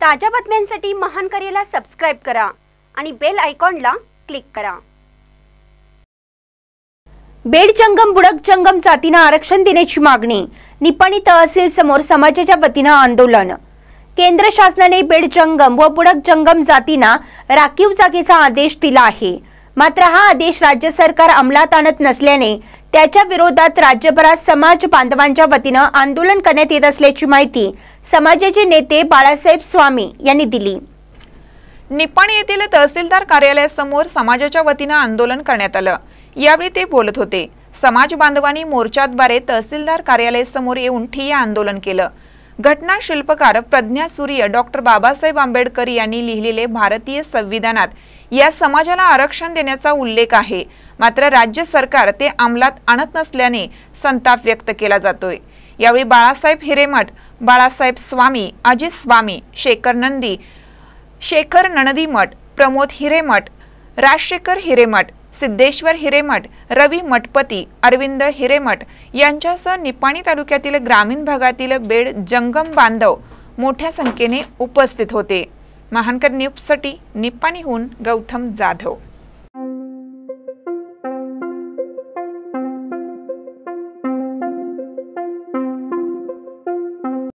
ताज्या बातम्यांसाठी महान करेला सबस्क्राईब करा आणि बेल आयकॉनला क्लिक करा. बेड जंगम बुडक जंगम जातींना आरक्षण देण्याची मागणी निपाणी तहसील समोर समाजाच्या वतीनं आंदोलन. केंद्र शासनाने बेड जंगम व बुडक जंगम जातींना राखीव जागेचा आदेश दिला आहे. मात्र हा आदेश राज्य सरकार अंमलात आणत नसल्याने त्याच्या विरोधात राज्यभरात समाज बांधवांच्या वतीनं आंदोलन करण्यात येत असल्याची माहिती समाजाचे नेते बाळासाहेब स्वामी यांनी दिली. निपाणी येथील तहसीलदार कार्यालयासमोर समाजाच्या वतीनं आंदोलन करण्यात आलं. यावेळी ते बोलत होते. समाज बांधवांनी मोर्चाद्वारे तहसीलदार कार्यालयासमोर येऊन ठिय्या आंदोलन केलं. घटना शिल्पकार प्रज्ञा सूर्य डॉक्टर बाबासाहेब आंबेडकर यांनी लिहिलेले भारतीय संविधानात या समाजाला आरक्षण देण्याचा उल्लेख आहे. मात्र राज्य सरकार ते अंमलात आणत नसल्याने संताप व्यक्त केला जातोय. यावेळी बाळासाहेब हिरेमठ बाळासाहेब स्वामी अजित स्वामी शेखर नंदी शेखर नणदीमठ प्रमोद हिरेमठ राजशेखर हिरेमठ सिद्धेश्वर हिरेमठ रवी मठपती अरविंद हिरेमठ यांच्यासह निपाणी तालुक्यातील ग्रामीण भागातील बेड जंगम बांधव मोठ्या संख्येने उपस्थित होते. महानकर न्यूजसाठी निपाणीहून गौतम जाधव.